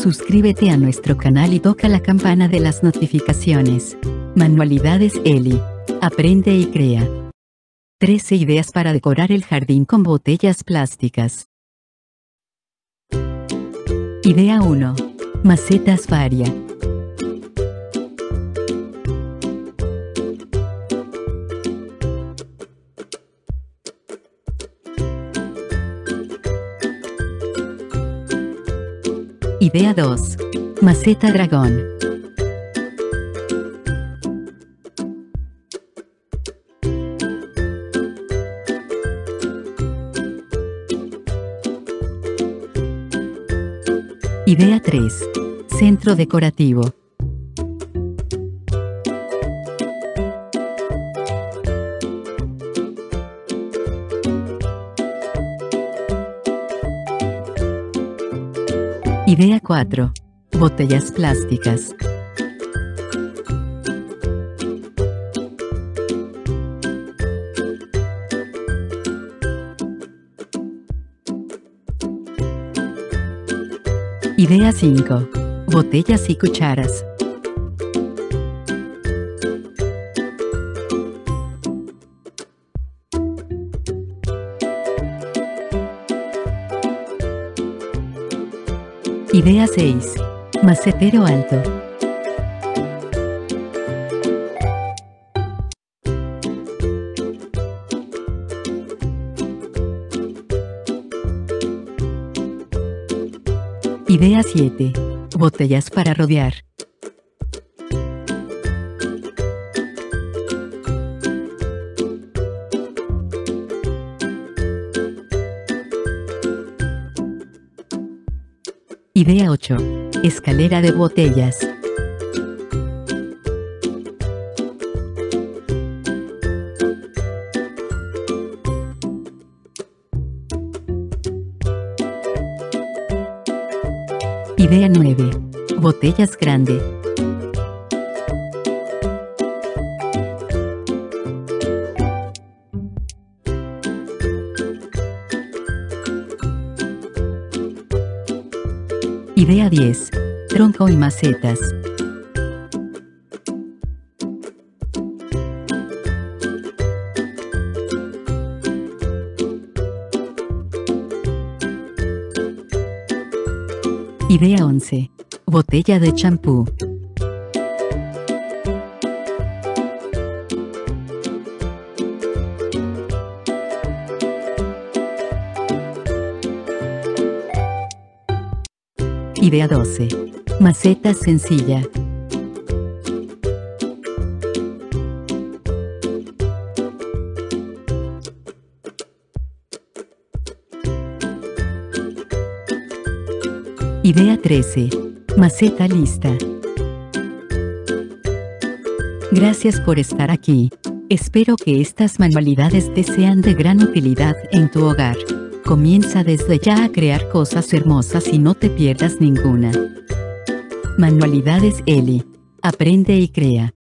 Suscríbete a nuestro canal y toca la campana de las notificaciones. Manualidades Eli. Aprende y crea. 13 ideas para decorar el jardín con botellas plásticas. Idea 1. Macetas varia. Idea 2. Maceta dragón. Idea 3. Centro decorativo. Idea 4. Botellas plásticas. Idea 5. Botellas y cucharas. Idea 6. Macetero alto. Idea 7. Botellas para rodear. Idea 8. Escalera de botellas. Idea 9. Botellas grande. Idea 10. Tronco y macetas. Idea 11. Botella de champú. Idea 12. Maceta sencilla. Idea 13. Maceta lista. Gracias por estar aquí. Espero que estas manualidades te sean de gran utilidad en tu hogar. Comienza desde ya a crear cosas hermosas y no te pierdas ninguna. Manualidades Eli. Aprende y crea.